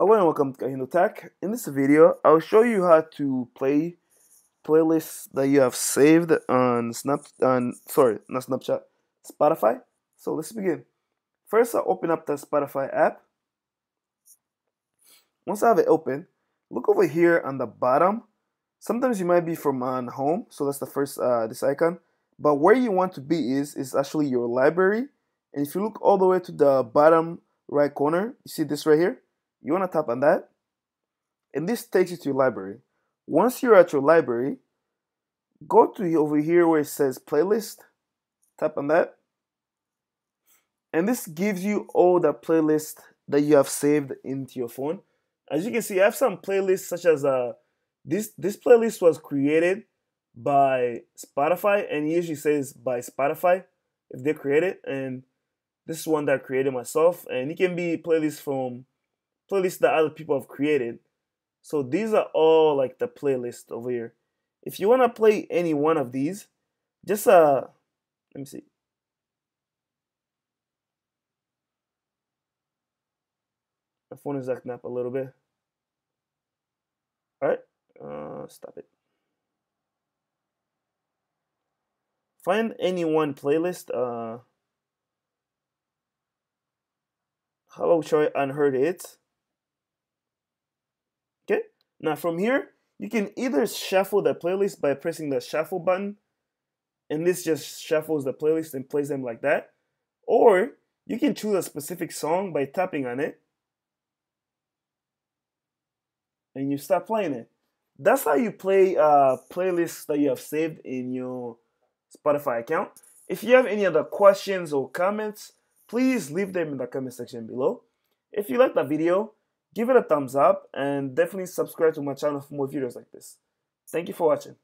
Hello and welcome to KahindoTech. In this video, I'll show you how to play playlists that you have saved on Snap on sorry, not Snapchat, Spotify. So let's begin. First, I'll open up the Spotify app. Once I have it open, look over here on the bottom. Sometimes you might be from on home, so that's the first uh, this icon. But where you want to be is is actually your library. And if you look all the way to the bottom right corner, you see this right here you want to tap on that, and this takes you to your library. Once you're at your library, go to over here where it says playlist, tap on that, and this gives you all the playlists that you have saved into your phone. As you can see, I have some playlists such as uh, this this playlist was created by Spotify and usually says by Spotify if they create it and this is one that I created myself and it can be playlists from playlists that other people have created. So these are all like the playlist over here. If you want to play any one of these, just uh, let me see. My phone is acting up a little bit. All right, uh, stop it. Find any one playlist. Uh, how about try unheard it? Now from here, you can either shuffle the playlist by pressing the shuffle button, and this just shuffles the playlist and plays them like that. Or you can choose a specific song by tapping on it, and you start playing it. That's how you play uh, playlists that you have saved in your Spotify account. If you have any other questions or comments, please leave them in the comment section below. If you like the video, give it a thumbs up and definitely subscribe to my channel for more videos like this. Thank you for watching.